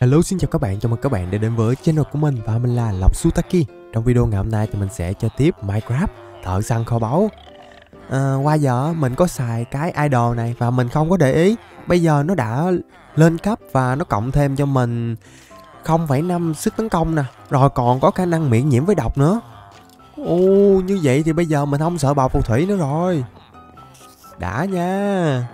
Hello xin chào các bạn, chào mừng các bạn đã đến với channel của mình và mình là Lộc Sutaki. Trong video ngày hôm nay thì mình sẽ chơi tiếp Minecraft Thợ săn kho báu. À, Qua giờ mình có xài cái idol này và mình không có để ý. Bây giờ nó đã lên cấp và nó cộng thêm cho mình 0,5 sức tấn công nè. Rồi còn có khả năng miễn nhiễm với độc nữa. Ồ như vậy thì bây giờ mình không sợ bào phù thủy nữa rồi. Đã nha.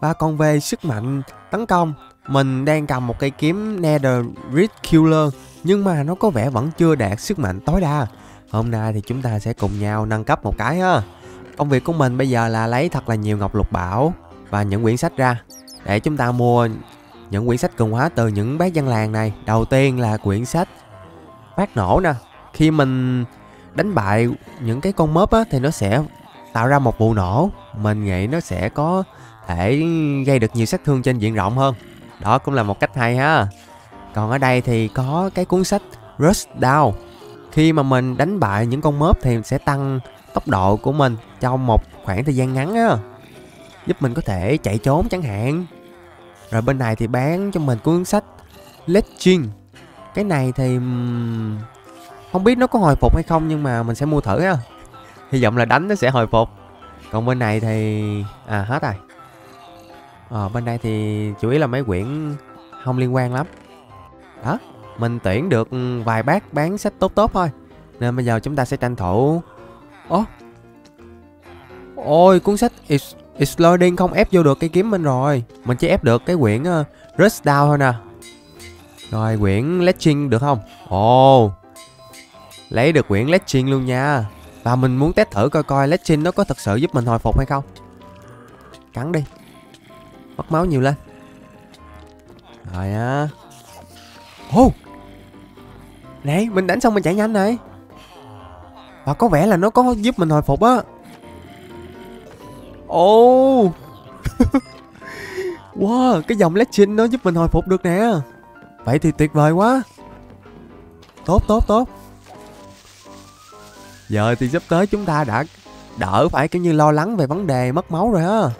Và còn về sức mạnh tấn công mình đang cầm một cây kiếm Netherite Killer, nhưng mà nó có vẻ vẫn chưa đạt sức mạnh tối đa. Hôm nay thì chúng ta sẽ cùng nhau nâng cấp một cái ha. Công việc của mình bây giờ là lấy thật là nhiều ngọc lục bảo và những quyển sách ra để chúng ta mua những quyển sách cường hóa từ những bác dân làng này. Đầu tiên là quyển sách phát nổ nè. Khi mình đánh bại những cái con mớp á, thì nó sẽ tạo ra một vụ nổ. Mình nghĩ nó sẽ có thể gây được nhiều sát thương trên diện rộng hơn đó cũng là một cách hay ha. Còn ở đây thì có cái cuốn sách Rush Down. Khi mà mình đánh bại những con mớp thì sẽ tăng tốc độ của mình trong một khoảng thời gian ngắn á. Giúp mình có thể chạy trốn chẳng hạn. Rồi bên này thì bán cho mình cuốn sách Legend. Cái này thì không biết nó có hồi phục hay không nhưng mà mình sẽ mua thử á hy vọng là đánh nó sẽ hồi phục. Còn bên này thì à hết rồi. Ờ, bên đây thì chủ yếu là mấy quyển không liên quan lắm. Đó, mình tuyển được vài bác bán sách tốt tốt thôi. Nên bây giờ chúng ta sẽ tranh thủ... Ồ! Ôi, cuốn sách It's, It's Loading không ép vô được cái kiếm mình rồi. Mình chỉ ép được cái quyển ờ, uh, Rush Down thôi nè. Rồi, quyển Legend được không? Ồ! Lấy được quyển Legend luôn nha. Và mình muốn test thử coi coi Legend nó có thật sự giúp mình hồi phục hay không. Cắn đi mất máu nhiều lên. Rồi á. Ô! Oh! này mình đánh xong mình chạy nhanh này. Và có vẻ là nó có giúp mình hồi phục á. Ô, oh! wow cái dòng legend nó giúp mình hồi phục được nè. Vậy thì tuyệt vời quá. Tốt tốt tốt. Giờ thì sắp tới chúng ta đã đỡ phải kiểu như lo lắng về vấn đề mất máu rồi á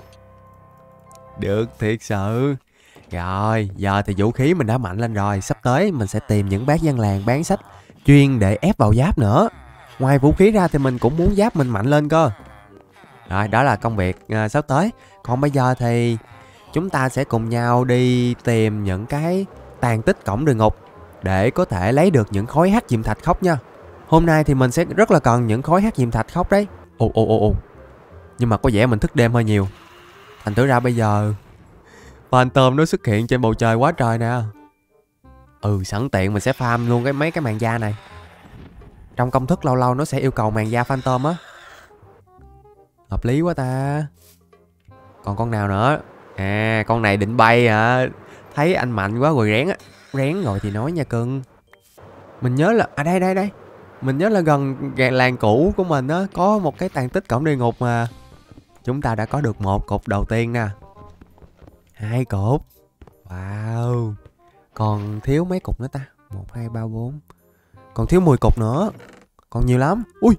được thiệt sự. Rồi giờ thì vũ khí mình đã mạnh lên rồi. Sắp tới mình sẽ tìm những bác dân làng bán sách Chuyên để ép vào giáp nữa. Ngoài vũ khí ra thì mình cũng muốn giáp mình mạnh lên cơ. Rồi đó là công việc à, sắp tới. Còn bây giờ thì Chúng ta sẽ cùng nhau đi tìm những cái tàn tích cổng đường ngục Để có thể lấy được những khối hắc diệm thạch khóc nha. Hôm nay thì mình sẽ rất là cần những khối hắc diệm thạch khóc đấy. Ồ ồ ồ ồ. Nhưng mà có vẻ mình thức đêm hơi nhiều. Thành thử ra bây giờ Phantom nó xuất hiện trên bầu trời quá trời nè. Ừ sẵn tiện mình sẽ farm luôn cái mấy cái màn da này. Trong công thức lâu lâu nó sẽ yêu cầu màn da Phantom á. Hợp lý quá ta. Còn con nào nữa? À con này định bay hả? Thấy anh mạnh quá rồi rén á. Rén rồi thì nói nha cưng. Mình nhớ là À đây đây đây. Mình nhớ là gần làng cũ của mình á Có một cái tàn tích cổng địa ngục mà Chúng ta đã có được một cục đầu tiên nè. Hai cục Wow. Còn thiếu mấy cục nữa ta? Một, hai, ba, bốn. Còn thiếu 10 cục nữa. Còn nhiều lắm. Ui.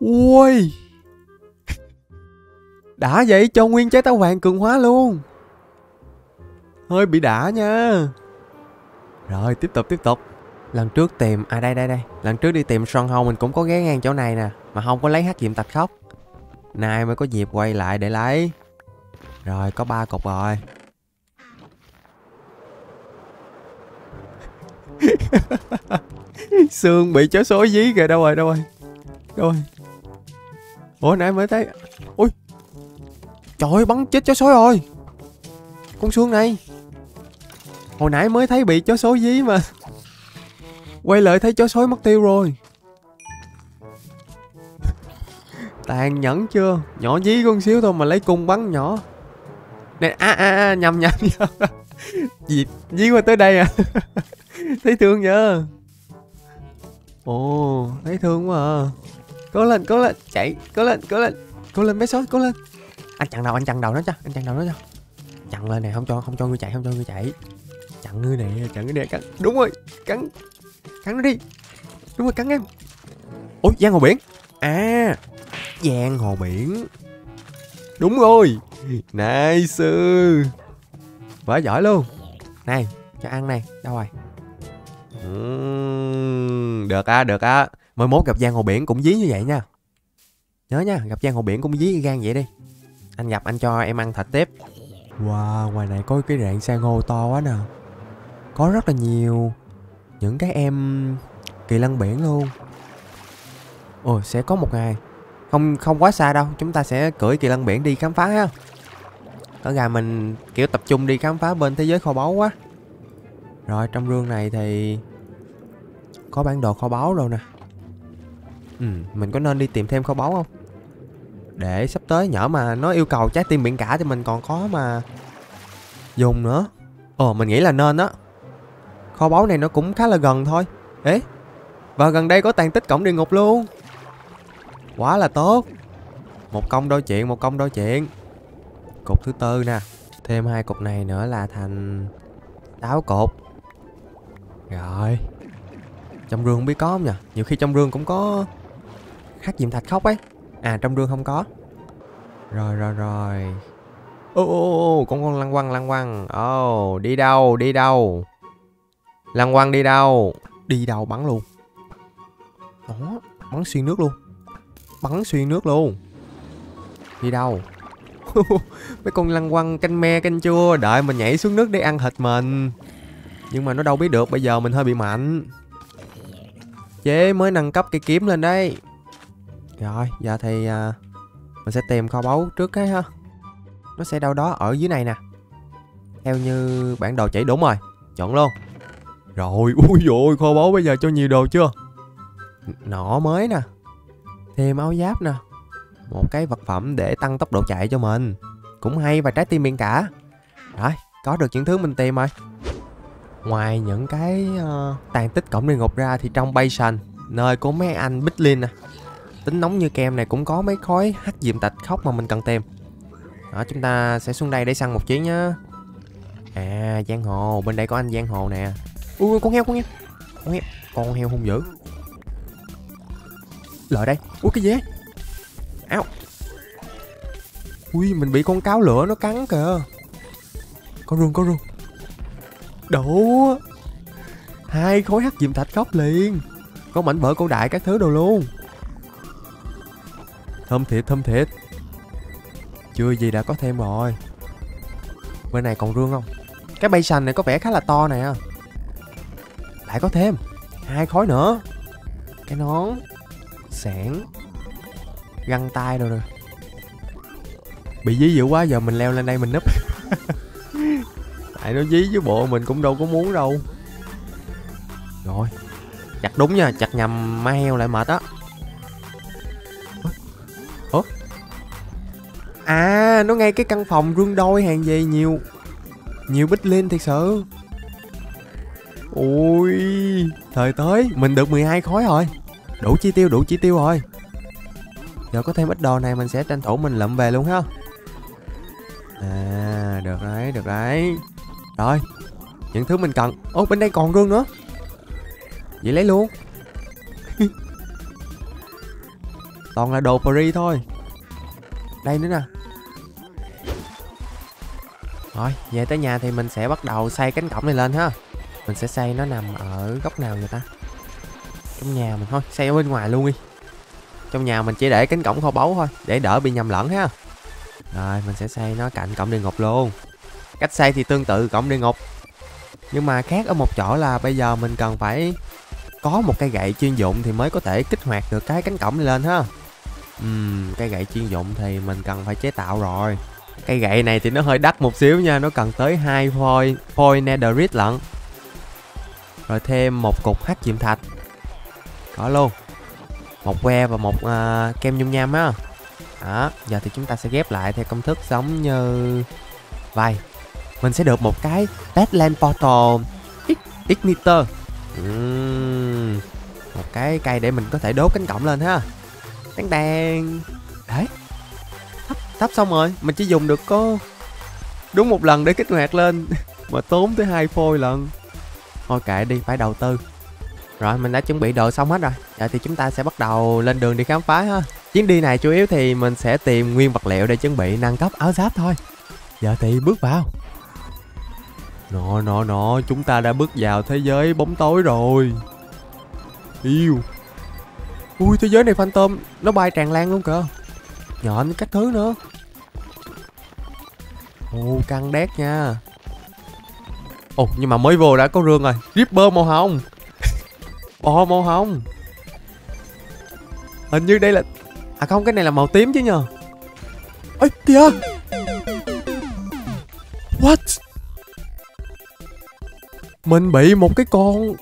Ui. Đã vậy, cho nguyên trái táo vàng cường hóa luôn. Hơi bị đã nha. Rồi, tiếp tục tiếp tục. Lần trước tìm À đây đây đây. Lần trước đi tìm Stronghold, mình cũng có ghé ngang chỗ này nè, Mà không có lấy hát diệm tạch khóc. Nay mới có dịp quay lại để lấy. Rồi, có ba cục rồi. Xương bị chó sói dí kìa, đâu rồi đâu rồi? Đâu rồi? Ủa, nãy mới thấy Ui! Trời ơi, bắn chết chó sói rồi! Con xương này. Hồi nãy mới thấy bị chó sói dí mà. Quay lại thấy chó sói mất tiêu rồi. Tàn nhẫn chưa? Nhỏ dí con xíu thôi mà lấy cung bắn nhỏ. Nè, a a a, nhầm nhầm nhầm. Gì? Dí qua tới đây à? Thấy thương nhở Ồ, thấy thương quá à. Cố lên cố lên, chạy, cố lên cố lên. Cố lên, bé sói, cố lên. Anh chặn đầu, anh chặn đầu nó cho, Anh chặn đầu nó cho. Chặn lên này không cho không cho ngươi chạy, không cho ngươi chạy. Chặn ngươi nè, chặn ngươi nè cắn. Đúng rồi, cắn. Cắn nó đi. Đúng rồi, cắn em. Ôi, giang hồ biển. À giang hồ biển. Đúng rồi. Nice Quá giỏi luôn. Này cho ăn này đâu rồi? Uhm, được á được á. Mới mốt gặp giang hồ biển cũng dí như vậy nha. Nhớ nha gặp giang hồ biển cũng dí gan vậy đi. Anh gặp anh cho em ăn thịt tiếp. Wow ngoài này có cái rạn san hô to quá nè. Có rất là nhiều những cái em kỳ lân biển luôn ồ, sẽ có một ngày. Không không quá xa đâu. Chúng ta sẽ cưỡi kỳ lân biển đi khám phá ha. Ở gà mình, kiểu, tập trung đi khám phá bên thế giới kho báu quá. Rồi, trong rương này thì có bản đồ kho báu rồi nè. Ừ mình có nên đi tìm thêm kho báu không? Để sắp tới nhỡ mà nó yêu cầu trái tim biển cả thì mình còn có mà dùng nữa. Ồ, mình nghĩ là nên á. Kho báu này nó cũng khá là gần thôi. Ế và gần đây có tàn tích cổng địa ngục luôn quá là tốt. Một công đôi chuyện một công đôi chuyện. Cục thứ tư nè. Thêm hai cục này nữa là thành táo cục rồi. Trong rương không biết có không nhỉ? Nhiều khi trong rương cũng có khắc diệm thạch khóc ấy. À trong rương không có. Rồi rồi rồi. Ô ô ô con con lăng quăng lăng quăng. Ồ oh, đi đâu đi đâu? Lăng quăng đi đâu? Đi đâu bắn luôn. Đó bắn xuyên nước luôn bắn xuyên nước luôn. Đi đâu? Mấy con lăng quăng canh me canh chua đợi mình nhảy xuống nước để ăn thịt mình. Nhưng mà nó đâu biết được bây giờ mình hơi bị mạnh. Chế mới nâng cấp cây kiếm lên đây rồi giờ thì à, mình sẽ tìm kho báu trước cái ha. Nó sẽ đâu đó ở dưới này nè. Theo như bản đồ chỉ đúng rồi. Chọn luôn. Rồi ui dồi kho báu bây giờ cho nhiều đồ chưa? Nỏ mới nè thêm áo giáp nè. Một cái vật phẩm để tăng tốc độ chạy cho mình. Cũng hay và trái tim biển cả. Rồi có được những thứ mình tìm rồi. Ngoài những cái uh, tàn tích cổng địa ngục ra thì trong basin nơi của mấy anh bích linh nè tính nóng như kem này cũng có mấy khói hắc diệm tạch khóc mà mình cần tìm. Đó chúng ta sẽ xuống đây để săn một chuyến nhá. À giang hồ bên đây có anh giang hồ nè. Ui con heo con heo. Con heo con heo hung dữ lợi đây. Ui, cái gì áo. Ui, mình bị con cáo lửa nó cắn kìa. Có rương có rương đủ hai khối hắc diệm thạch khóc liền. Có mảnh vỡ cổ đại các thứ đồ luôn. Thơm thiệt thơm thiệt. Chưa gì đã có thêm rồi. Bên này còn rương không? Cái bay sành này có vẻ khá là to nè. Lại có thêm. Hai khối nữa. Cái nón sẻn găng tay rồi rồi. Bị dí dữ quá, giờ mình leo lên đây mình núp. Tại nó dí với bộ mình cũng đâu có muốn đâu. Rồi, chặt đúng nha, chặt nhầm ma heo lại mệt á. Ủa? À nó ngay cái căn phòng rương đôi hàng gì nhiều nhiều bích lên thiệt sự. Ui, thời tới, mình được 12 khối rồi đủ chi tiêu, đủ chi tiêu rồi. Giờ có thêm ít đồ này, mình sẽ tranh thủ mình lượm về luôn ha. À được đấy được đấy. Rồi, những thứ mình cần. Ô, bên đây còn rương nữa. Vậy lấy luôn. Toàn là đồ free thôi. Đây nữa nè. Rồi, về tới nhà thì mình sẽ bắt đầu xây cánh cổng này lên ha. Mình sẽ xây nó nằm ở góc nào vậy ta? Trong nhà mình thôi xây ở bên ngoài luôn đi. Trong nhà mình chỉ để cánh cổng kho báu thôi để đỡ bị nhầm lẫn ha. Rồi mình sẽ xây nó cạnh cổng địa ngục luôn. Cách xây thì tương tự cổng địa ngục. Nhưng mà khác ở một chỗ là bây giờ mình cần phải có một cây gậy chuyên dụng thì mới có thể kích hoạt được cái cánh cổng này lên ha. Uhm, cây gậy chuyên dụng thì mình cần phải chế tạo rồi. Cây gậy này thì nó hơi đắt một xíu nha nó cần tới hai phôi phôi netherite lận. Rồi thêm một cục hắc diệm thạch có luôn. Một que và một uh, kem nhung nham á. Đó giờ thì chúng ta sẽ ghép lại theo công thức giống như vậy mình sẽ được một cái badland Portal Igniter uhm, một cái cây để mình có thể đốt cánh cổng lên ha. Đan đan đấy. Thắp, thắp xong rồi mình chỉ dùng được có đúng một lần để kích hoạt lên mà tốn tới hai phôi lần thôi kệ đi phải đầu tư rồi, mình đã chuẩn bị đồ xong hết rồi. Giờ thì chúng ta sẽ bắt đầu lên đường đi khám phá ha. Chuyến đi này chủ yếu thì mình sẽ tìm nguyên vật liệu để chuẩn bị nâng cấp áo giáp thôi. Giờ thì bước vào. Nọ nọ nọ, Chúng ta đã bước vào thế giới bóng tối rồi. Yêu. Ui, thế giới này phantom, Nó bay tràn lan luôn kìa. Nhọn các thứ nữa. Ồ căng đét nha. Ồ, nhưng mà mới vô đã có rương rồi. Ripper màu hồng. Ồ màu hồng Hình như đây là À không, cái này là màu tím chứ nhờ. Ê, kìa. What? Mình bị một cái con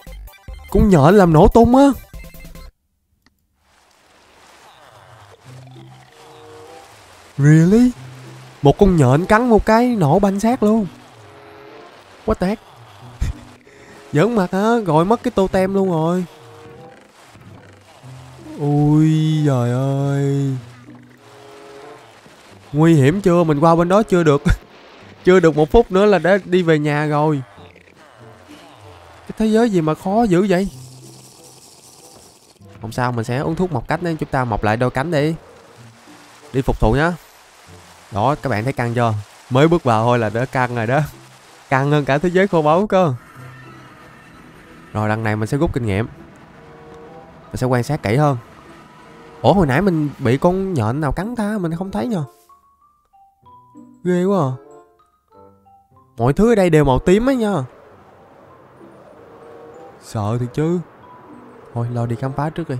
Con nhện làm nổ tung á. Really? Một con nhện cắn một cái nổ banh xác luôn. What the heck? Giỡn mặt hả? Gọi mất cái tô tem luôn rồi. Ui trời ơi. Nguy hiểm chưa? Mình qua bên đó chưa được. Chưa được một phút nữa là đã đi về nhà rồi. Cái thế giới gì mà khó dữ vậy? Không sao, mình sẽ uống thuốc mọc cách nên chúng ta mọc lại đôi cánh đi. Đi phục thù nhá. Đó, các bạn thấy căng chưa? Mới bước vào thôi là đã căng rồi đó. Căng hơn cả thế giới khô báu cơ. Rồi lần này mình sẽ rút kinh nghiệm. Mình sẽ quan sát kỹ hơn. Ủa hồi nãy mình bị con nhện nào cắn ta Mình không thấy nhờ. Ghê quá à. Mọi thứ ở đây đều màu tím ấy nha. Sợ thì chứ. Thôi lo đi khám phá trước đi.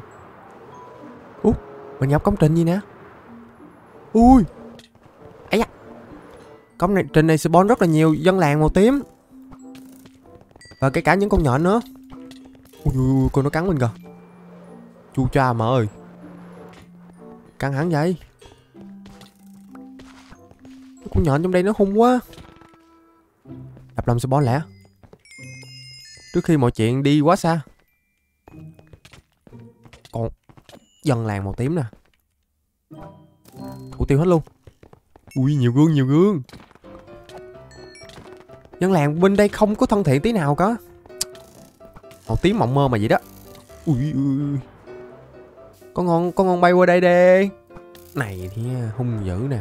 Út Mình nhập công trình gì nè? Ui. Ấy da. Công này, trình này spawn rất là nhiều dân làng màu tím. Và kể cả những con nhện nữa. Ui, ui, ui con nó cắn mình kìa. Chu cha mà ơi. Căng hẳn vậy? Con nhện trong đây nó hung quá. Đập lòng spawn lẻ? Trước khi mọi chuyện đi quá xa. Còn Dân làng màu tím nè. Thủ tiêu hết luôn. Ui nhiều gương nhiều gương. Dân làng bên đây không có thân thiện tí nào cả. Màu tím mộng mơ mà vậy đó. Ui ui Có ngon có ngon bay qua đây đi. Này thì hung dữ nè.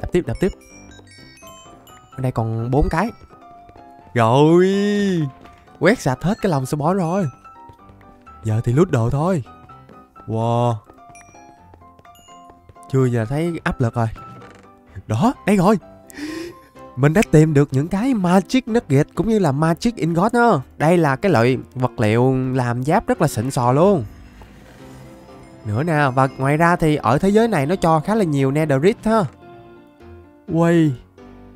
Đập tiếp đập tiếp. Ở đây còn bốn cái. Rồi. Quét sạch hết cái lòng sơ bó rồi. Giờ thì lút đồ thôi. Wow. Chưa giờ thấy áp lực rồi. Đó đây rồi mình đã tìm được những cái Magic Nugget cũng như là Magic Ingot đó. Đây là cái loại vật liệu làm giáp rất là xịn sò luôn. Nữa nè Và ngoài ra thì ở thế giới này nó cho khá là nhiều Netherite ha. Quay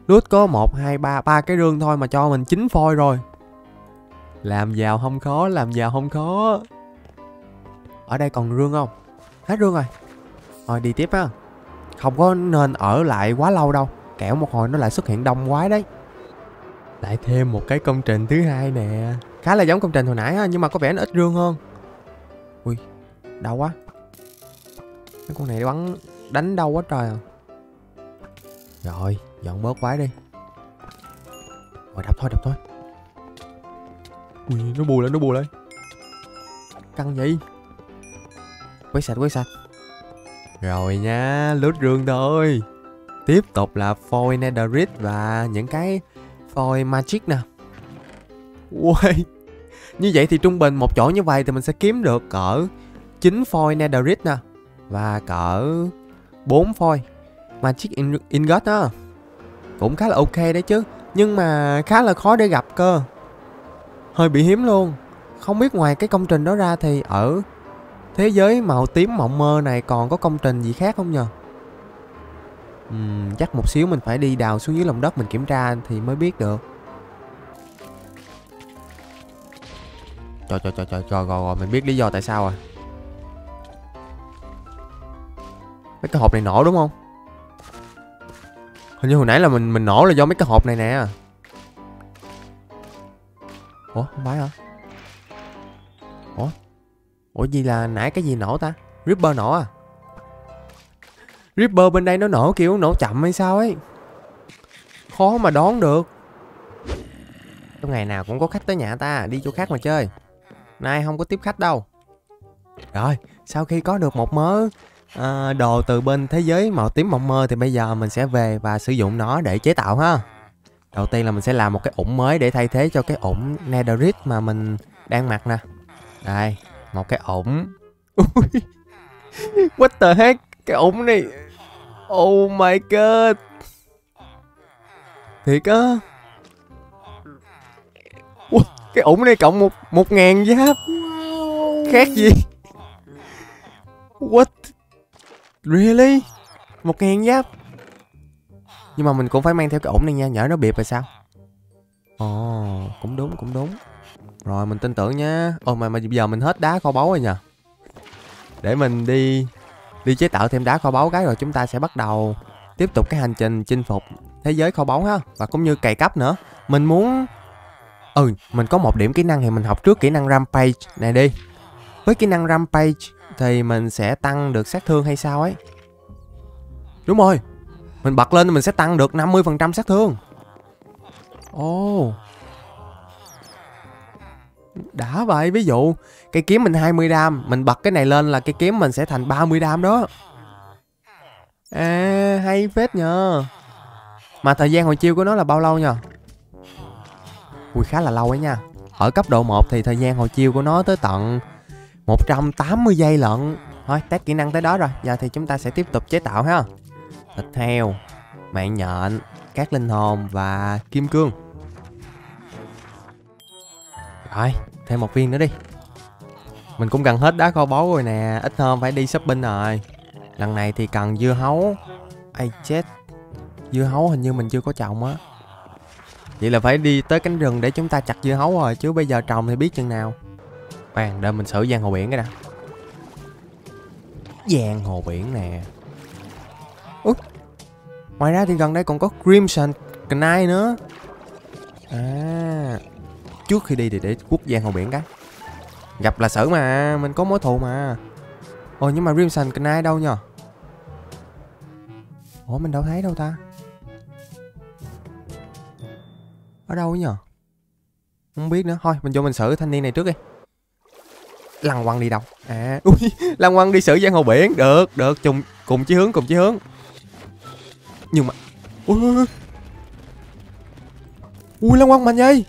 Lút có 1, 2, 3, 3 cái rương thôi mà cho mình 9 phôi rồi. Làm giàu không khó, làm giàu không khó. Ở đây còn rương không? Hết rương rồi. Rồi đi tiếp ha. Không có nên ở lại quá lâu đâu. Kẻo một hồi nó lại xuất hiện đông quái đấy. Lại thêm một cái công trình thứ hai nè. Khá là giống công trình hồi nãy ha Nhưng mà có vẻ nó ít rương hơn. Ui Đau quá. Cái con này bắn Đánh đau quá trời à. Rồi Dọn bớt quái đi. Rồi đập thôi đập thôi. Ui nó bù lên nó bù lên. Căng vậy? Quét sạch quét sạch. Rồi nha Lút rương thôi Tiếp tục là foil netherite và những cái foil magic nè. Uầy, Như vậy thì trung bình một chỗ như vậy thì mình sẽ kiếm được cỡ 9 foil netherite nè Và cỡ 4 foil magic ingot đó Cũng khá là ok đấy chứ, Nhưng mà khá là khó để gặp cơ. Hơi bị hiếm luôn. Không biết ngoài cái công trình đó ra thì ở thế giới màu tím mộng mơ này còn có công trình gì khác không nhờ? Uhm, chắc một xíu mình phải đi đào xuống dưới lòng đất mình kiểm tra thì mới biết được. Trời trời trời trời trời rồi rồi mình biết lý do tại sao rồi. Mấy cái hộp này nổ đúng không? Hình như hồi nãy là mình mình nổ là do mấy cái hộp này nè. Ủa không phải hả? Ủa? Ủa gì là nãy cái gì nổ ta? Ripper nổ à? Ripper bên đây nó nổ kiểu nổ chậm hay sao ấy. Khó mà đoán được. Trong ngày nào cũng có khách tới nhà ta Đi chỗ khác mà chơi. Nay không có tiếp khách đâu. Rồi sau khi có được một mớ à, Đồ từ bên thế giới màu tím mộng mơ Thì bây giờ mình sẽ về và sử dụng nó để chế tạo ha. Đầu tiên là mình sẽ làm một cái ủng mới để thay thế cho cái ủng netherite mà mình đang mặc nè. Đây một cái ủng. What the heck? Cái ủng này oh my god. Thiệt á. Wow, cái ủng này cộng một một ngàn giáp. Khác gì? What? Really? Một ngàn giáp? Nhưng mà mình cũng phải mang theo cái ủng này nha nhỡ nó bịp rồi sao? Ồ oh, cũng đúng cũng đúng. Rồi mình tin tưởng nha. Ôi mà mà giờ mình hết đá kho báu rồi nha để mình đi đi chế tạo thêm đá kho báu cái rồi chúng ta sẽ bắt đầu tiếp tục cái hành trình chinh phục thế giới kho báu ha. Và cũng như cày cấp nữa. Mình muốn ừ mình có một điểm kỹ năng thì mình học trước kỹ năng rampage. Này đi. Với kỹ năng rampage thì mình sẽ tăng được sát thương hay sao ấy? Đúng rồi. Mình bật lên mình sẽ tăng được 50% sát thương. Ồ. oh đã vậy, ví dụ cây kiếm mình 20 đam, mình bật cái này lên là cây kiếm mình sẽ thành 30 đam đó. À hay phết nhờ. Mà thời gian hồi chiêu của nó là bao lâu nhờ? Ui, khá là lâu ấy nha. Ở cấp độ 1 thì thời gian hồi chiêu của nó tới tận 180 giây lận. Thôi, test kỹ năng tới đó rồi. Giờ thì chúng ta sẽ tiếp tục chế tạo ha. Thịt heo, mạng nhện, các linh hồn và kim cương rồi thêm một viên nữa đi. Mình cũng gần hết đá kho báu rồi nè, ít hơn phải đi shopping rồi. Lần này thì cần dưa hấu. Ai chết, dưa hấu hình như mình chưa có trồng á. Vậy là phải đi tới cánh rừng để chúng ta chặt dưa hấu rồi, chứ bây giờ trồng thì biết chừng nào. Khoan, đợi mình xử giang hồ biển cái đã. Giang hồ biển nè. Út ngoài ra thì gần đây còn có crimson knight nữa. À trước khi đi thì để quốc gia hồ biển cái. Gặp là xử mà, mình có mối thù mà. Ồ nhưng mà crimson knight đâu nhờ? Ủa, mình đâu thấy đâu ta? Ở đâu ấy nhờ? Không biết nữa. Thôi, mình vô mình xử thanh niên này trước đi. Lăng quăng đi đâu? À ui, lăng quăng đi xử giang hồ biển. Được được. Chung, cùng chí hướng, cùng chí hướng. Nhưng mà ui ui ui. Ui, lăng quăng mạnh vậy?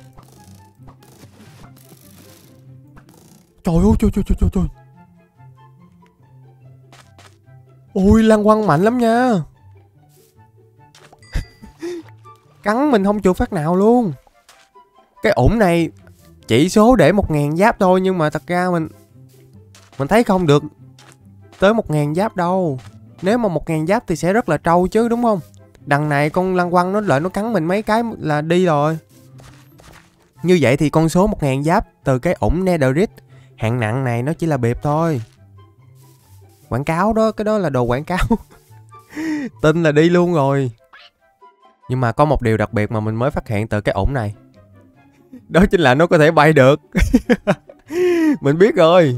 Trời ơi, trời trời trời trời trời. Ôi lăng quăng mạnh lắm nha. Cắn mình không chịu phát nào luôn. Cái ủng này, chỉ số để một ngàn giáp thôi, nhưng mà thật ra mình mình thấy không được tới một ngàn giáp đâu. Nếu mà một ngàn giáp thì sẽ rất là trâu chứ, đúng không? Đằng này con lăng quăng nó lợi nó cắn mình mấy cái là đi rồi. Như vậy thì con số một ngàn giáp từ cái ủng netherite hạng nặng này nó chỉ là bịp thôi. Quảng cáo đó, cái đó là đồ quảng cáo. Tin là đi luôn rồi. Nhưng mà có một điều đặc biệt mà mình mới phát hiện từ cái ủng này. Đó chính là nó có thể bay được. Mình biết rồi.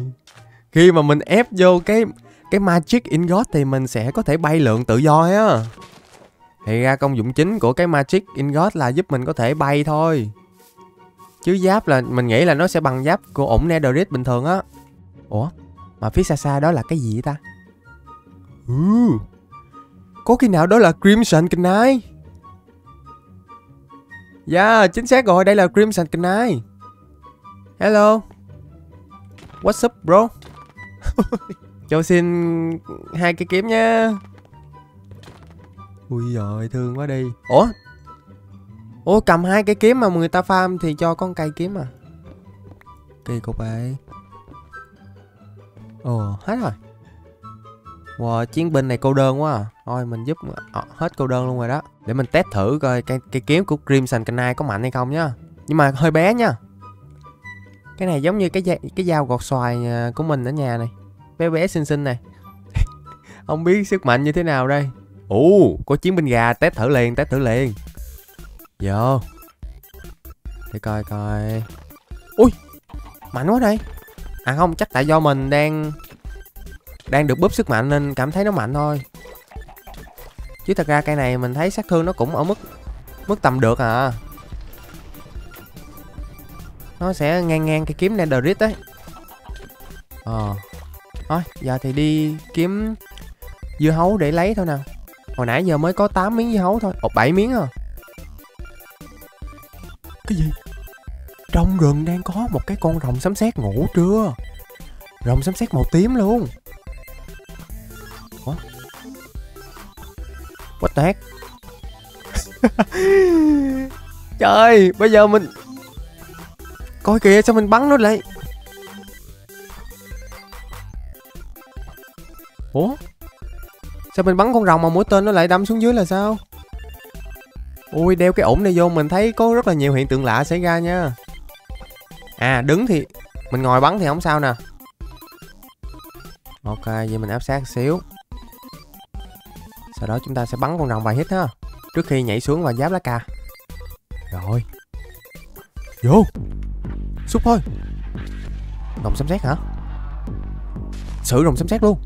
Khi mà mình ép vô cái cái magic ingot thì mình sẽ có thể bay lượn tự do á. Thì ra công dụng chính của cái magic ingot là giúp mình có thể bay thôi chứ giáp là mình nghĩ là nó sẽ bằng giáp của ủng netherite bình thường á. Ủa? Mà phía xa xa đó là cái gì ta? Ừ. Có khi nào đó là crimson knight? Yeah, chính xác rồi, đây là Crimson Knight. Hello. What's up bro? Cho xin hai cái kiếm nha Ui giời, thương quá đi. Ủa? Ủa cầm hai cái kiếm mà người ta farm thì cho con cây kiếm à? Kỳ cục vậy. Ồ, hết rồi. Wow, chiến binh này cô đơn quá à. Thôi mình giúp à, hết cô đơn luôn rồi đó. Để mình test thử coi cái, cái kiếm của Crimson Knight có mạnh hay không nhá. Nhưng mà hơi bé nha Cái này giống như cái cái dao gọt xoài à, của mình ở nhà này. Bé bé xinh xinh này. Không biết sức mạnh như thế nào đây. Ồ, có chiến binh gà test thử liền, test thử liền. Vô. Để coi coi. Ui, mạnh quá đây. À không, chắc tại do mình đang đang được búp sức mạnh nên cảm thấy nó mạnh thôi. Chứ thật ra cây này mình thấy sát thương nó cũng ở mức mức tầm được à. Nó sẽ ngang ngang cái kiếm netherite đấy ờ. Thôi giờ thì đi kiếm dưa hấu để lấy thôi nào. Hồi nãy giờ mới có 8 miếng dưa hấu thôi. Ồ 7 miếng à cái gì? Trong rừng đang có một cái con rồng sấm sét ngủ trưa rồng sấm sét màu tím luôn. Ủa? what the heck? Trời, bây giờ mình coi kìa, sao mình bắn nó lại? Ủa? Sao mình bắn con rồng mà mũi tên nó lại đâm xuống dưới là sao? Ui, đeo cái ủng này vô, mình thấy có rất là nhiều hiện tượng lạ xảy ra nha. À đứng thì mình ngồi bắn thì không sao nè. Ok, vậy mình áp sát xíu. Sau đó chúng ta sẽ bắn con rồng vài hit ha. Trước khi nhảy xuống và giáp lá cà. Rồi. Vô. Xúc thôi. Rồng sấm sét hả? Xử rồng sấm sét luôn.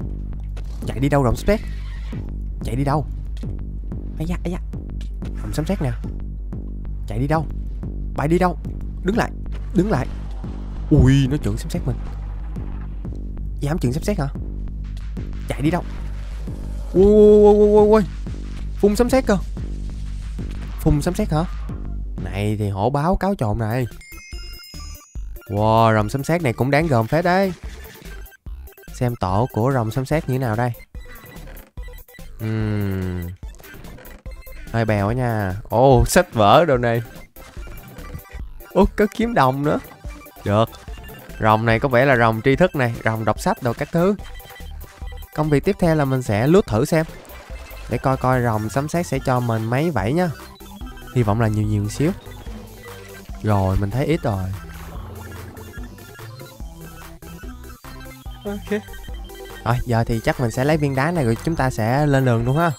Chạy đi đâu rồng sấm sét? Chạy đi đâu? Ây da ây da rồng xét nè. Chạy đi đâu? Bay đi đâu? Đứng lại đứng lại. Ui, nó chuẩn xem xét mình. Dám chuyện xem xét hả? Chạy đi đâu? Ui ui ui ui ui phun sấm xét cơ. Phun sấm xét hả? Này thì hổ báo cáo trộm này. Wow, rồng sấm xét này cũng đáng gờm phết đấy. Xem tổ của rồng sấm xét như thế nào đây. Uhm hơi bèo á nha. Ồ oh, sách vở đồ này. Út có kiếm đồng nữa. Được. Rồng này có vẻ là rồng tri thức này rồng đọc sách đồ các thứ. Công việc tiếp theo là mình sẽ lướt thử xem. Để coi coi rồng sấm sét sẽ cho mình mấy vảy nhá. Hy vọng là nhiều nhiều xíu. Rồi mình thấy ít rồi. Ok. Rồi giờ thì chắc mình sẽ lấy viên đá này rồi chúng ta sẽ lên đường luôn ha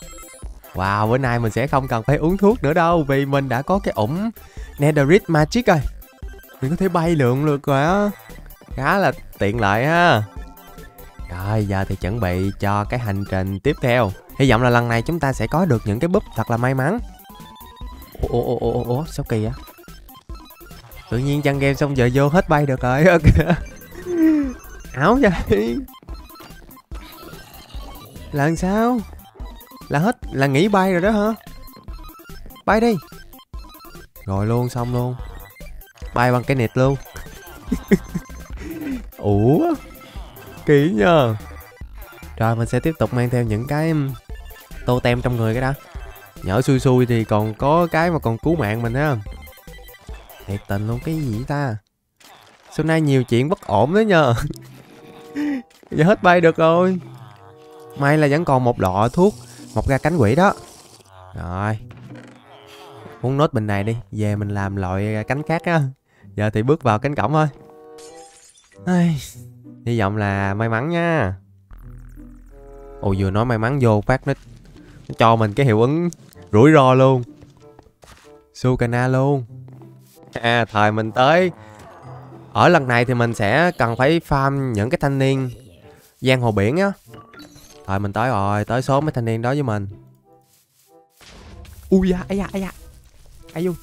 Wow, bữa nay mình sẽ không cần phải uống thuốc nữa đâu Vì mình đã có cái ủng Netherite Magic rồi. Mình có thể bay lượng được rồi á. Khá là tiện lợi ha. Rồi, giờ thì chuẩn bị cho cái hành trình tiếp theo. Hy vọng là lần này chúng ta sẽ có được những cái búp thật là may mắn. Ủa, ủa, ủa, ủa, ủa sao kỳ á Tự nhiên chăn game xong giờ vô hết bay được rồi. Ảo vậy. Là sao là hết, Là nghỉ bay rồi đó hả? Bay đi. Rồi luôn, xong luôn. Bay bằng cái nịt luôn. Ủa? Kỹ nhờ. Rồi, mình sẽ tiếp tục mang theo những cái Tô tem trong người cái đó Nhỡ xui xui thì còn có cái mà còn cứu mạng mình á. Thiệt tình luôn, cái gì ta? Sau nay nhiều chuyện bất ổn đó nhờ. Giờ hết bay được rồi. May là vẫn còn một lọ thuốc một ga cánh quỷ đó. Rồi. Uống nốt bình này đi. Về mình làm loại cánh khác á. Giờ thì bước vào cánh cổng thôi. Ai... Hy vọng là may mắn nha. Ồ vừa nói may mắn vô phát nó, nó cho mình cái hiệu ứng rủi ro luôn. Sukana luôn. À thời mình tới. Ở lần này thì mình sẽ cần phải farm những cái thanh niên Giang hồ biển á Rồi mình tới rồi Tới số mấy thanh niên đó với mình. Ui da ai da ai da. Ai dung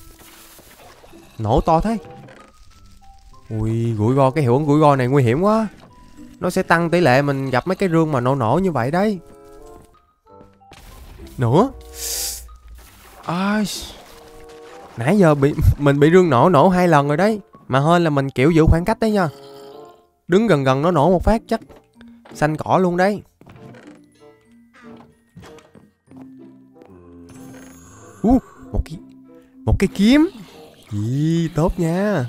Nổ to thế. Ui rủi ro cái hiệu ứng rủi ro này nguy hiểm quá. Nó sẽ tăng tỷ lệ mình gặp mấy cái rương mà nổ nổ như vậy đấy. Nữa? Ai Nãy giờ bị mình bị rương nổ nổ hai lần rồi đấy. Mà hơn là mình kiểu giữ khoảng cách đấy nha. Đứng gần gần nó nổ một phát chắc Xanh cỏ luôn đấy uh, một cái một cái kiếm. Ý, tốt nha.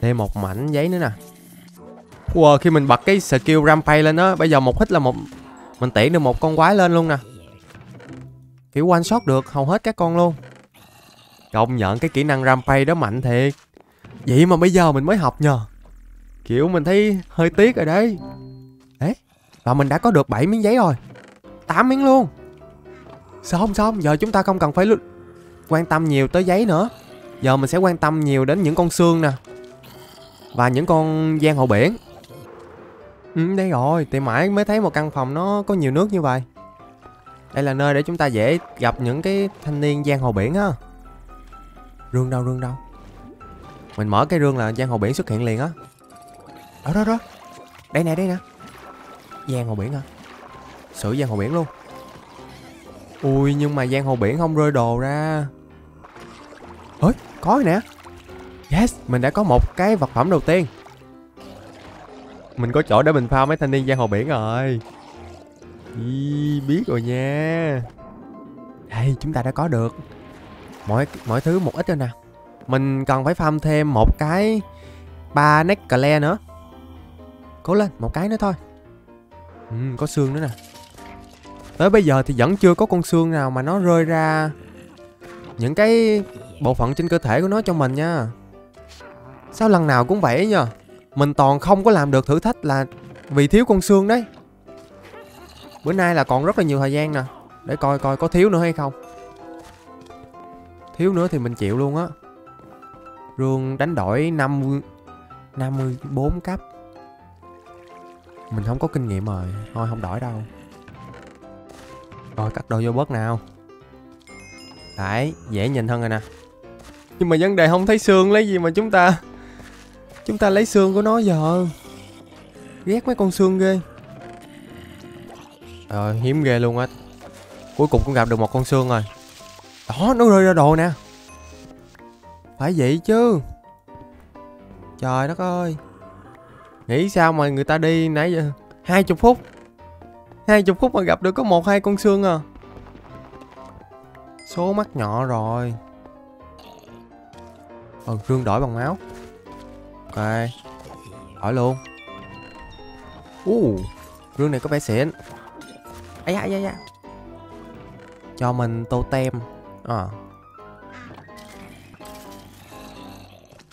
Thêm một mảnh giấy nữa nè. Wow, khi mình bật cái skill rampage lên đó bây giờ một hit là một mình tiễn được một con quái lên luôn nè. Kiểu one shot được hầu hết các con luôn. Công nhận cái kỹ năng rampage đó mạnh thiệt. Vậy mà bây giờ mình mới học nhờ. Kiểu mình thấy hơi tiếc rồi đấy. Đấy và mình đã có được 7 miếng giấy rồi. 8 miếng luôn. Xong xong Giờ chúng ta không cần phải quan tâm nhiều tới giấy nữa. Giờ mình sẽ quan tâm nhiều đến những con xương nè, Và những con giang hồ biển. Ừ đây rồi, Thì mãi mới thấy một căn phòng nó có nhiều nước như vậy. Đây là nơi để chúng ta dễ gặp những cái thanh niên giang hồ biển á Rương đâu rương đâu? Mình mở cái rương là giang hồ biển xuất hiện liền á. Đó đó đó. Đây nè đây nè. Giang hồ biển hả? Sử giang hồ biển luôn. Ui nhưng mà giang hồ biển không rơi đồ ra. Ơi có rồi nè. Yes, mình đã có một cái vật phẩm đầu tiên. Mình có chỗ để mình pha mấy thanh niên giang hồ biển rồi. Ý, biết rồi nha. Đây, chúng ta đã có được Mỗi mỗi thứ một ít rồi nè. Mình cần phải farm thêm một cái ba necklace nữa. Cố lên, một cái nữa thôi. Ừ, Có xương nữa nè. Tới bây giờ thì vẫn chưa có con xương nào mà nó rơi ra. Những cái bộ phận trên cơ thể của nó cho mình nha. Sao lần nào cũng vậy nha Mình toàn không có làm được thử thách là vì thiếu con xương đấy. Bữa nay là còn rất là nhiều thời gian nè. Để coi coi có thiếu nữa hay không. Thiếu nữa thì mình chịu luôn á. Rương đánh đổi 50 54 cấp. Mình không có kinh nghiệm rồi. Thôi, không đổi đâu. Rồi cắt đồ vô bớt nào. Đấy, dễ nhìn hơn rồi nè. Nhưng mà vấn đề không thấy xương, lấy gì mà chúng ta Chúng ta lấy xương của nó giờ? Ghét mấy con xương ghê. Rồi hiếm ghê luôn á. Cuối cùng cũng gặp được một con xương rồi. Đó, nó rơi ra đồ nè. Phải vậy chứ. Trời đất ơi. Nghĩ sao mà người ta đi nãy giờ? Hai chục phút hai chục phút mà gặp được có một hai con xương à. Số mắt nhỏ rồi. Ừ, ờ rương đổi bằng máu. Ok. Đổi luôn. Uh, Rương này có vẻ xịn. Ấy da da da. Cho mình tô tem. Ờ. À.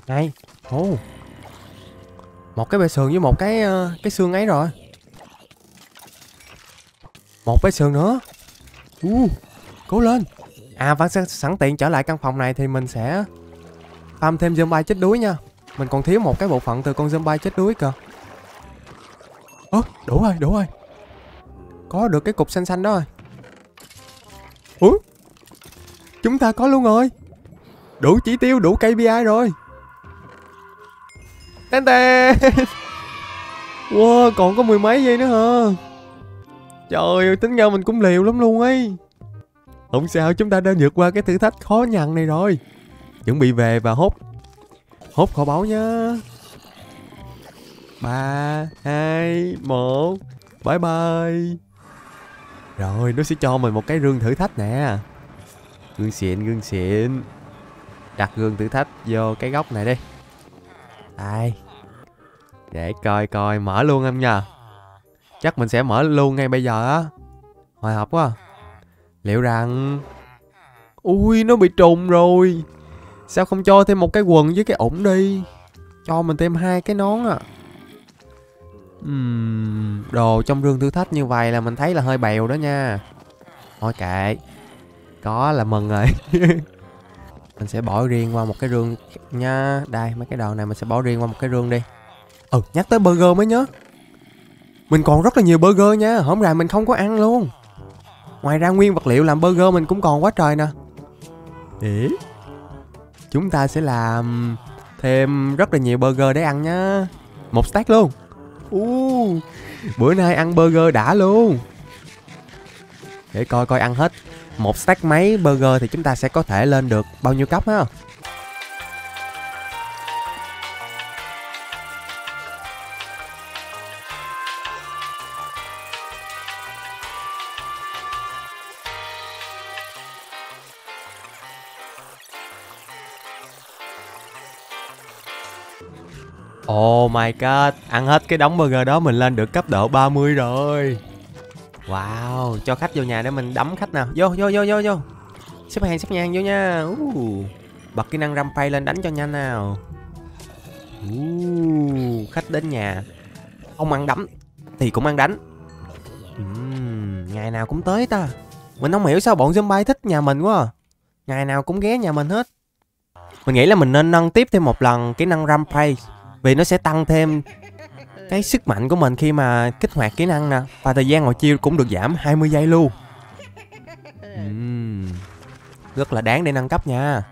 Này Ồ. Một cái bề sườn với một cái uh, cái xương ấy rồi. Một cái sườn nữa. Uh, Cố lên. À và sẵn, sẵn tiện trở lại căn phòng này thì mình sẽ farm thêm zombie chết đuối nha. Mình còn thiếu một cái bộ phận từ con zombie chết đuối cơ Ơ à, đủ rồi đủ rồi. Có được cái cục xanh xanh đó rồi. Ủa? Chúng ta có luôn rồi. Đủ chỉ tiêu đủ KPI rồi. Tên tên Wow còn có mười mấy giây nữa hả Trời ơi, tính ra mình cũng liều lắm luôn ấy. Không sao, chúng ta đã vượt qua cái thử thách khó nhằn này rồi. Chuẩn bị về và hốt Hốt kho báu nhá. Ba, hai, một, Bye bye. Rồi, nó sẽ cho mình một cái rương thử thách nè. Gương xịn gương xịn. Đặt gương thử thách vô cái góc này đi. Đây Để coi coi, mở luôn em nha Chắc mình sẽ mở luôn ngay bây giờ á. Hồi hộp quá. Liệu rằng Ui nó bị trùng rồi. Sao không cho thêm một cái quần với cái ủng đi? Cho mình thêm hai cái nón à. Uhm, Đồ trong rương thử thách như vậy là mình thấy là hơi bèo đó nha. Thôi kệ. Có là mừng rồi. Mình sẽ bỏ riêng qua một cái rương nha. Đây mấy cái đồ này mình sẽ bỏ riêng qua một cái rương đi. Ừ nhắc tới burger mới nhớ. Mình còn rất là nhiều burger nha. Hôm nay mình không có ăn luôn. Ngoài ra nguyên vật liệu làm burger mình cũng còn quá trời nè. Ế Chúng ta sẽ làm thêm rất là nhiều burger để ăn nhá. Một stack luôn. Uh, Bữa nay ăn burger đã luôn. Để coi coi ăn hết. Một stack mấy burger thì chúng ta sẽ có thể lên được bao nhiêu cấp ha Oh my god, ăn hết cái đống burger đó mình lên được cấp độ 30 rồi. Wow, cho khách vô nhà để mình đấm khách nào. Vô, vô, vô, vô, vô. Xếp hàng, xếp nhang vô nha. Uh, Bật kỹ năng rampage lên đánh cho nhanh nào. Uh, Khách đến nhà. Ông ăn đấm Thì cũng ăn đánh. Uhm, Ngày nào cũng tới ta. Mình không hiểu sao bọn zombie thích nhà mình quá à. Ngày nào cũng ghé nhà mình hết. Mình nghĩ là mình nên nâng tiếp thêm một lần kỹ năng rampage vì nó sẽ tăng thêm cái sức mạnh của mình khi mà kích hoạt kỹ năng nè. Và thời gian ngồi chiêu cũng được giảm 20 giây luôn. Uhm, rất là đáng để nâng cấp nha.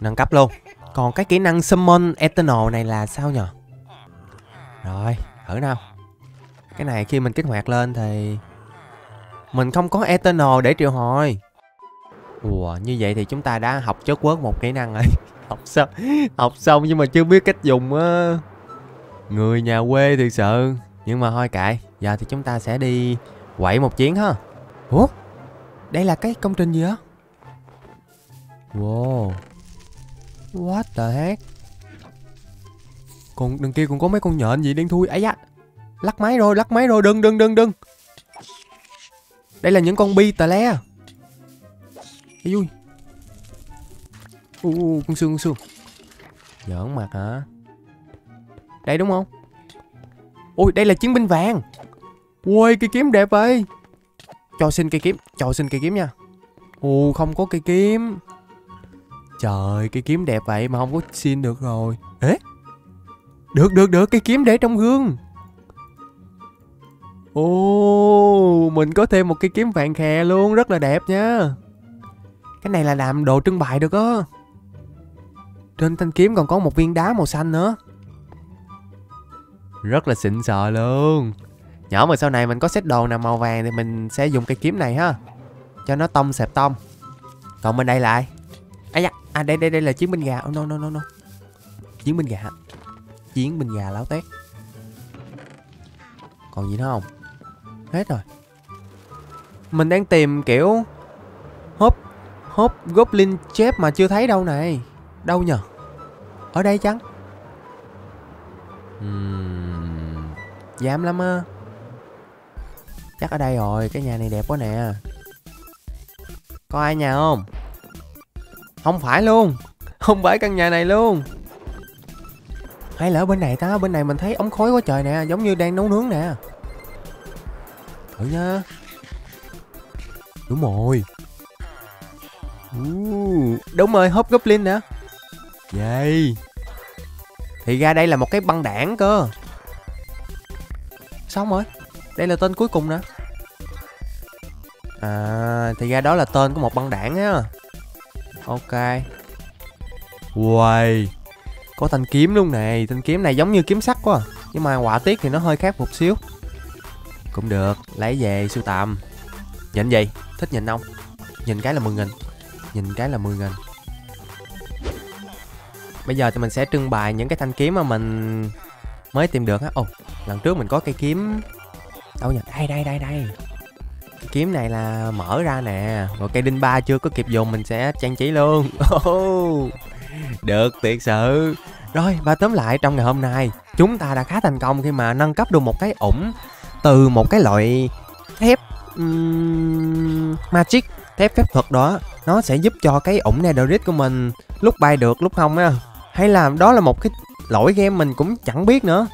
Nâng cấp luôn. Còn cái kỹ năng summon eternal này là sao nhờ? Rồi thử nào. Cái này khi mình kích hoạt lên thì mình không có eternal để triệu hồi. Ủa như vậy thì chúng ta đã học chớt quớt một kỹ năng rồi học xong học xong nhưng mà chưa biết cách dùng á. Người nhà quê thì sợ, nhưng mà thôi kệ, giờ thì chúng ta sẽ đi quậy một chuyến ha. Ủa? Đây là cái công trình gì á? Wow. What the heck? Còn đằng kia còn có mấy con nhện gì đen thui? Ấy da, lắc máy rồi, lắc máy rồi, đừng đừng đừng đừng. Đây là những con bi tà le. Ây ui u u con xương con xương. Giỡn mặt hả? Đây đúng không? Ui đây là chiến binh vàng. Ui cây kiếm đẹp vậy. Cho xin cây kiếm cho xin cây kiếm nha. Ù không có cây kiếm. Trời cây kiếm đẹp vậy mà không có xin được rồi. Ế được được được cây kiếm để trong gương. Ồ, mình có thêm một cây kiếm vàng khè luôn, rất là đẹp nha. Cái này là làm đồ trưng bày được á. Trên thanh kiếm còn có một viên đá màu xanh nữa. Rất là xịn sò luôn. Nhỏ mà sau này mình có set đồ nào màu vàng thì mình sẽ dùng cây kiếm này ha. Cho nó tông sẹp tông. Còn bên đây là ai? À, dạ. à đây đây đây là chiến binh gà. Oh, no no no no. Chiến binh gà. Chiến binh gà láo tét. Còn gì nữa không? Hết rồi Mình đang tìm kiểu Hốp Hốp Goblin chép mà chưa thấy đâu này Đâu nhờ? Ở đây chăng? Uhm, Dám lắm á Chắc ở đây rồi Cái nhà này đẹp quá nè. Có ai nhà không? Không phải luôn. Không phải căn nhà này luôn. Hay là ở bên này ta? Bên này mình thấy ống khói quá trời nè Giống như đang nấu nướng nè. Thử nha Đúng rồi. Uh, Đúng rồi hốp goblin nè Yay Thì ra đây là một cái băng đảng cơ. Xong rồi. Đây là tên cuối cùng nè. À thì ra đó là tên của một băng đảng á. Ok. Uầy. Có thanh kiếm luôn này Thanh kiếm này giống như kiếm sắt quá à. Nhưng mà họa tiết thì nó hơi khác một xíu. Cũng được, lấy về sưu tầm. Nhìn gì? Thích nhìn không? Nhìn cái là 10 nghìn. Nhìn cái là 10 nghìn. Bây giờ thì mình sẽ trưng bày những cái thanh kiếm mà mình mới tìm được á. Ồ, lần trước mình có cây kiếm. Đâu nhỉ? Đây, đây, đây, đây. Cái kiếm này là mở ra nè. Rồi cây đinh ba chưa có kịp dùng mình sẽ trang trí luôn. Oh, Được, tuyệt sự. Rồi, và tóm lại trong ngày hôm nay Chúng ta đã khá thành công khi mà nâng cấp được một cái ủng từ một cái loại thép um, magic thép phép thuật đó. Nó sẽ giúp cho cái ủng netherite của mình lúc bay được lúc không á hay là đó là một cái lỗi game mình cũng chẳng biết nữa.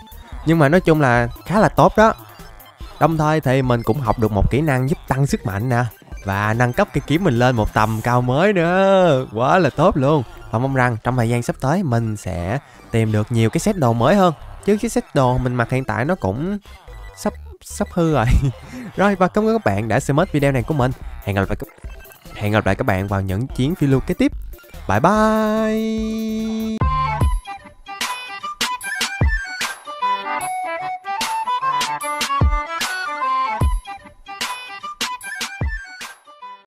Nhưng mà nói chung là khá là tốt đó. Đồng thời thì mình cũng học được một kỹ năng giúp tăng sức mạnh nè, và nâng cấp cái kiếm mình lên một tầm cao mới nữa. Quá là tốt luôn. Và mong rằng trong thời gian sắp tới mình sẽ tìm được nhiều cái set đồ mới hơn. Chứ cái set đồ mình mặc hiện tại nó cũng sắp sắp hư rồi. Rồi, và cảm ơn các bạn đã xem hết video này của mình. Hẹn gặp lại các, hẹn gặp lại các bạn vào những chuyến phiêu lưu kế tiếp. Bye bye!